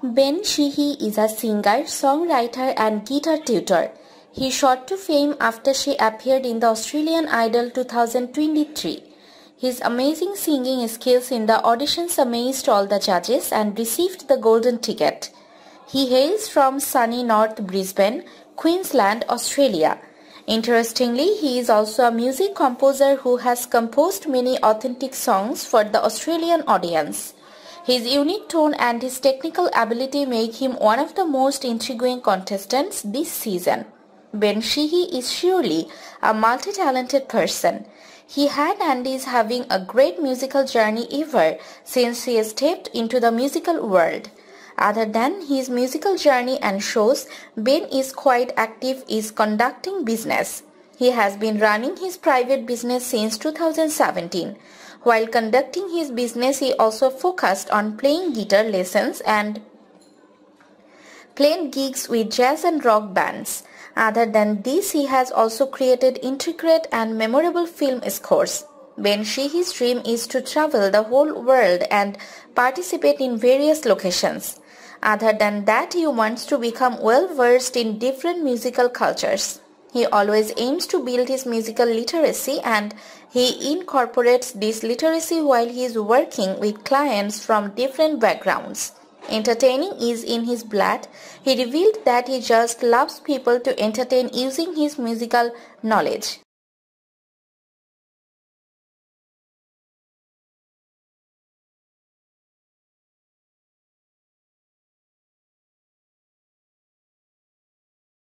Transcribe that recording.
Ben Sheehy is a singer, songwriter and guitar tutor. He shot to fame after she appeared in the Australian Idol 2023. His amazing singing skills in the auditions amazed all the judges and received the golden ticket. He hails from sunny North Brisbane, Queensland, Australia. Interestingly, he is also a music composer who has composed many authentic songs for the Australian audience. His unique tone and his technical ability make him one of the most intriguing contestants this season. Ben Sheehy is surely a multi-talented person. He had and is having a great musical journey ever since he stepped into the musical world. Other than his musical journey and shows, Ben is quite active is conducting business. He has been running his private business since 2017. While conducting his business, he also focused on playing guitar lessons and playing gigs with jazz and rock bands. Other than this, he has also created intricate and memorable film scores. Ben Sheehy's dream is to travel the whole world and participate in various locations. Other than that, he wants to become well versed in different musical cultures. He always aims to build his musical literacy and he incorporates this literacy while he is working with clients from different backgrounds. Entertaining is in his blood. He revealed that he just loves people to entertain using his musical knowledge.